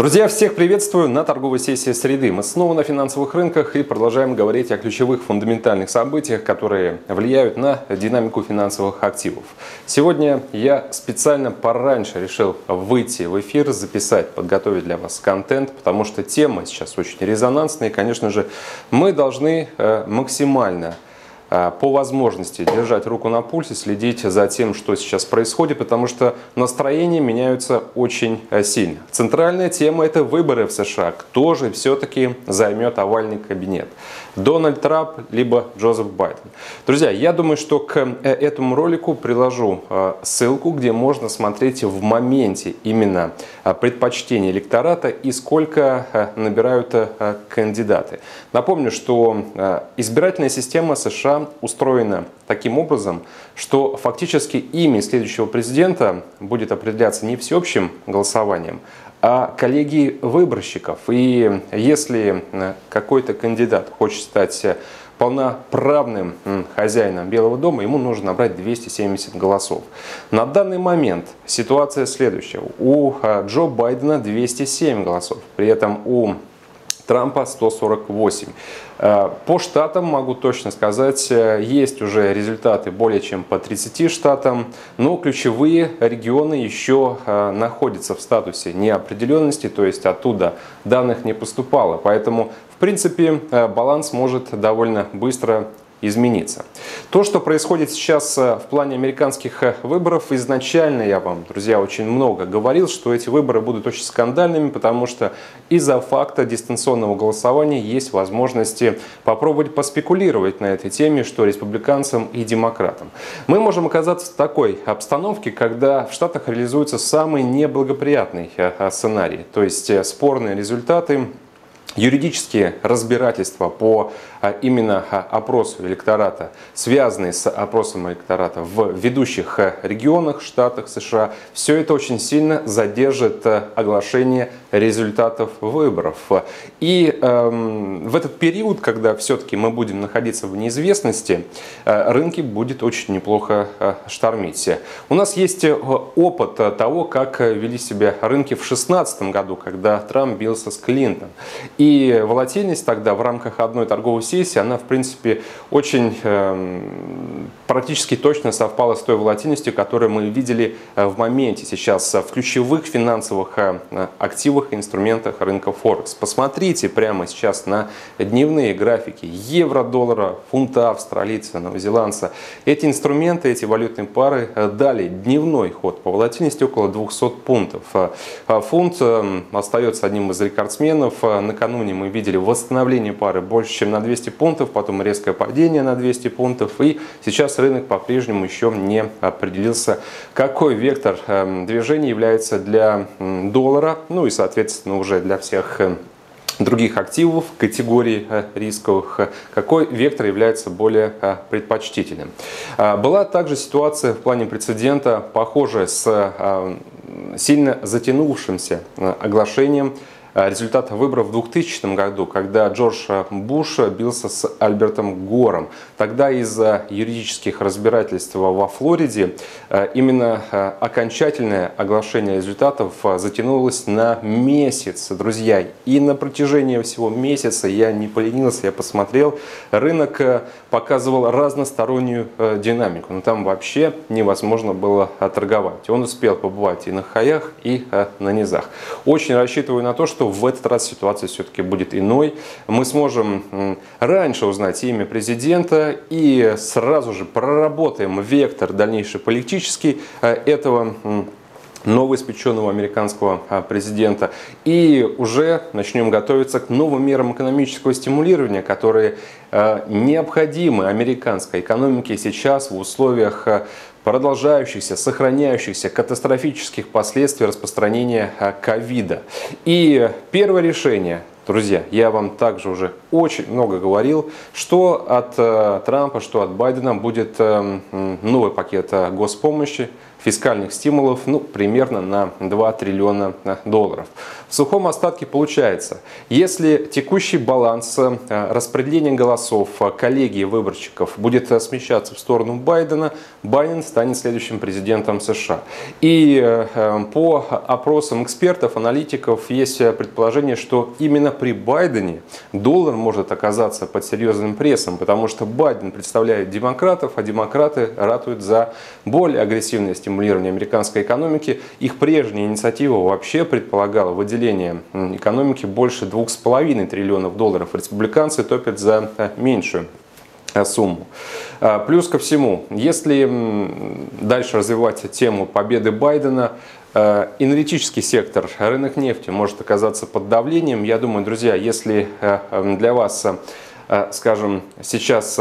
Друзья, всех приветствую на торговой сессии среды. Мы снова на финансовых рынках и продолжаем говорить о ключевых фундаментальных событиях, которые влияют на динамику финансовых активов. Сегодня я специально пораньше решил выйти в эфир, записать, подготовить для вас контент, потому что тема сейчас очень резонансная и, конечно же, мы должны э, максимально по возможности держать руку на пульсе, следить за тем, что сейчас происходит, потому что настроения меняются очень э, сильно. Центральная тема – это выборы в США. Кто же все-таки займет овальный кабинет? Дональд Трамп либо Джозеф Байден? Друзья, я думаю, что к э, этому ролику приложу э, ссылку, где можно смотреть в моменте именно предпочтения электората и сколько набирают кандидаты. Напомню, что избирательная система США устроена таким образом, что фактически имя следующего президента будет определяться не всеобщим голосованием, а коллегией выборщиков. И если э, какой-то кандидат хочет стать полноправным хозяином Белого дома, ему нужно набрать 270 голосов. На данный момент ситуация следующая. У э, Джо Байдена 207 голосов. При этом у Трампа 148. Э, по штатам могу точно сказать, э, есть уже результаты более чем по 30 штатам, но ключевые регионы еще э, находятся в статусе неопределенности, то есть оттуда данных не поступало. Поэтому, в принципе, баланс может довольно быстро измениться. То, что происходит сейчас э, в плане американских э, выборов, изначально я вам, друзья, очень много говорил, что эти выборы будут очень скандальными, потому что из-за факта дистанционного голосования есть возможности попробовать поспекулировать на этой теме, что республиканцам и демократам. Мы можем оказаться в такой обстановке, когда в Штатах реализуется самый неблагоприятный э, сценарий, то есть спорные результаты юридические разбирательства по а именно опросу электората, связанные с опросом электората в ведущих э, регионах, штатах США, все это очень сильно задержит э, оглашение результатов выборов. И эм, в этот период, когда все-таки мы будем находиться в неизвестности, э, рынки будет очень неплохо э, штормить. У нас есть опыт того, как вели себя рынки в 2016 году, когда Трамп бился с Клинтон. И волатильность тогда в рамках одной торговой сессии, она в принципе очень э, практически точно совпала с той волатильностью, которую мы видели э, в моменте сейчас в ключевых финансовых э, активах и инструментах рынка Форекс. Посмотрите прямо сейчас на дневные графики евро-доллара, фунта австралийца, новозеландца. Эти инструменты, эти валютные пары э, дали дневной ход по волатильности около 200 пунктов. Фунт остается одним из рекордсменов. Накануне мы видели восстановление пары больше, чем на 200 200 пунктов, потом резкое падение на 200 пунктов. И сейчас рынок по-прежнему еще не определился, какой вектор эм, движения является для доллара, ну и, соответственно, уже для всех эм, других активов категории э, рисковых, какой вектор является более э, предпочтительным. А, была также ситуация в плане прецедента, похожая с э, сильно затянувшимся оглашением Э, результата выборов в 2000 году, когда Джордж Буш бился с Альбертом Гором. Тогда из-за юридических разбирательств во Флориде э, именно окончательное оглашение результатов затянулось на месяц, друзья. И на протяжении всего месяца я не поленился, я посмотрел, рынок показывал разностороннюю динамику. Но там вообще невозможно было торговать. Он успел побывать и на хаях, и на низах. Очень рассчитываю на то, что что в этот раз ситуация все-таки будет иной. Мы сможем раньше узнать имя президента и сразу же проработаем вектор дальнейший политический э, этого новоиспеченного американского а, президента. И уже начнем готовиться к новым мерам экономического стимулирования, которые э, необходимы американской экономике сейчас в условиях э, продолжающихся, сохраняющихся катастрофических последствий распространения а, ковида. И первое решение друзья, я вам также уже очень много говорил, что от Трампа, что от Байдена будет новый пакет госпомощи, фискальных стимулов ну, примерно на 2 триллиона долларов. В сухом остатке получается, если текущий баланс э, распределения голосов э, коллегии выборщиков будет э, смещаться в сторону Байдена, Байден станет следующим президентом США. И по опросам экспертов, аналитиков есть предположение, что именно при Байдене доллар может оказаться под серьезным прессом, потому что Байден представляет демократов, а демократы ратуют за более агрессивное стимулирование американской экономики. Их прежняя инициатива вообще предполагала выделение экономики больше 2,5 триллионов долларов. Республиканцы топят за э, меньшую э, сумму. А, плюс ко всему, если дальше развивать тему победы Байдена, энергетический сектор, рынок нефти может оказаться под давлением. Я думаю, друзья, если для вас, скажем, сейчас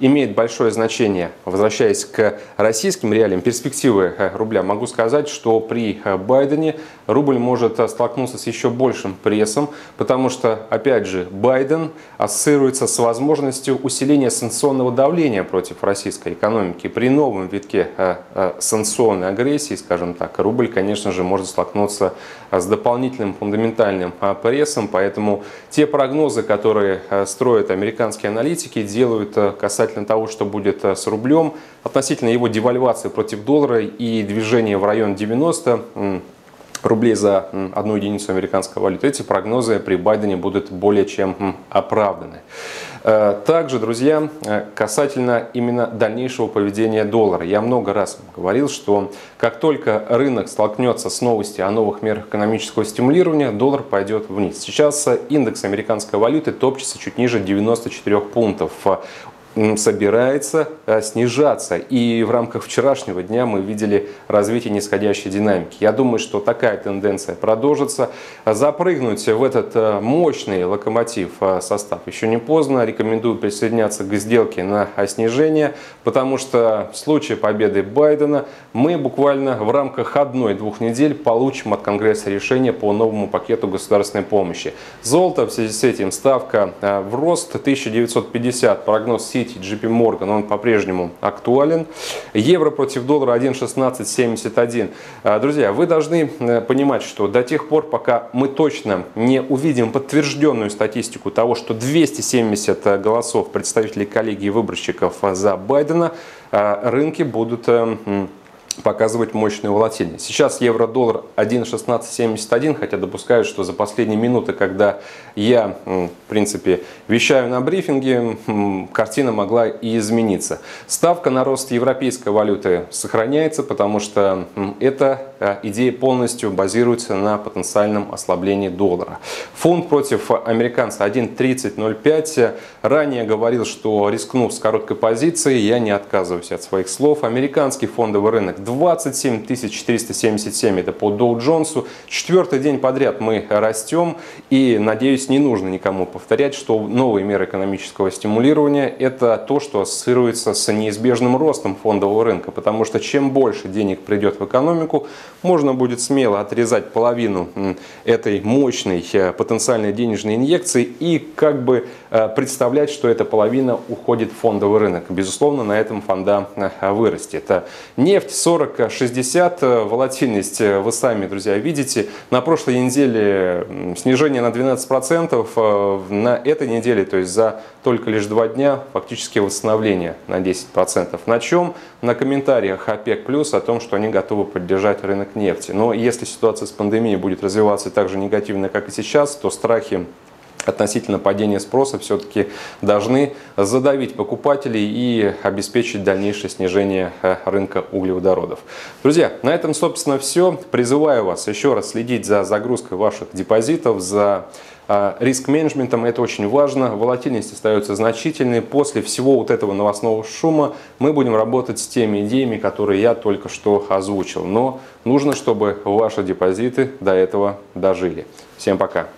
имеет большое значение. Возвращаясь к российским реалиям, перспективы э, рубля, могу сказать, что при э, Байдене рубль может э, столкнуться с еще большим прессом, потому что, опять же, Байден ассоциируется с возможностью усиления санкционного давления против российской экономики. При новом витке санкционной агрессии, скажем так, рубль, конечно же, может столкнуться с дополнительным фундаментальным прессом, поэтому те прогнозы, которые строят американские аналитики, делают касательно касательно того, что будет э, с рублем, относительно его девальвации против доллара и движения в район 90 рублей за одну единицу американской валюты. Эти прогнозы при Байдене будут более чем оправданы. Э, также, друзья, э, касательно именно дальнейшего поведения доллара. Я много раз говорил, что как только рынок столкнется с новостью о новых мерах экономического стимулирования, доллар пойдет вниз. Сейчас индекс американской валюты топчется чуть ниже 94 пунктов собирается э, снижаться. И в рамках вчерашнего дня мы видели развитие нисходящей динамики. Я думаю, что такая тенденция продолжится. Запрыгнуть в этот э, мощный локомотив э, состав еще не поздно. Рекомендую присоединяться к сделке на снижение, потому что в случае победы Байдена мы буквально в рамках одной-двух недель получим от Конгресса решение по новому пакету государственной помощи. Золото в связи с этим ставка в рост 1950, прогноз City, JP Morgan, он по-прежнему актуален. Евро против доллара 1.1671. А, друзья, вы должны э, понимать, что до тех пор, пока мы точно не увидим подтвержденную статистику того, что 270 э, голосов представителей коллегии выборщиков за Байдена, э, рынки будут показывать мощную волатильность. Сейчас евро-доллар 1.1671, хотя допускаю, что за последние минуты, когда я, в принципе, вещаю на брифинге, картина могла и измениться. Ставка на рост европейской валюты сохраняется, потому что эта э, идея полностью базируется на потенциальном ослаблении доллара. Фунт против американца 1.3005. Ранее говорил, что рискну с короткой позицией, я не отказываюсь от своих слов. Американский фондовый рынок 27 477, это по Доу Джонсу. Четвертый день подряд мы растем. И, надеюсь, не нужно никому повторять, что новые меры экономического стимулирования – это то, что ассоциируется с неизбежным ростом фондового рынка, потому что чем больше денег придет в экономику, можно будет смело отрезать половину этой мощной э, потенциальной денежной инъекции и как бы представлять, что эта половина уходит в фондовый рынок. Безусловно, на этом фонда э, вырастет. Нефть 40-60 э, волатильность э, вы сами, друзья, видите. На прошлой неделе снижение на 12%, э, на этой неделе, то есть за только лишь два дня, фактически восстановление на 10%. На чем? На комментариях ОПЕК+, плюс о том, что они готовы поддержать рынок нефти. Но если ситуация с пандемией будет развиваться так же негативно, как и сейчас, то страхи относительно падения спроса все-таки должны задавить покупателей и обеспечить дальнейшее снижение э, рынка углеводородов. Друзья, на этом, собственно, все. Призываю вас еще раз следить за загрузкой ваших депозитов, за э, риск-менеджментом. Это очень важно. Волатильность остается значительной. После всего вот этого новостного шума мы будем работать с теми идеями, которые я только что озвучил. Но нужно, чтобы ваши депозиты до этого дожили. Всем пока!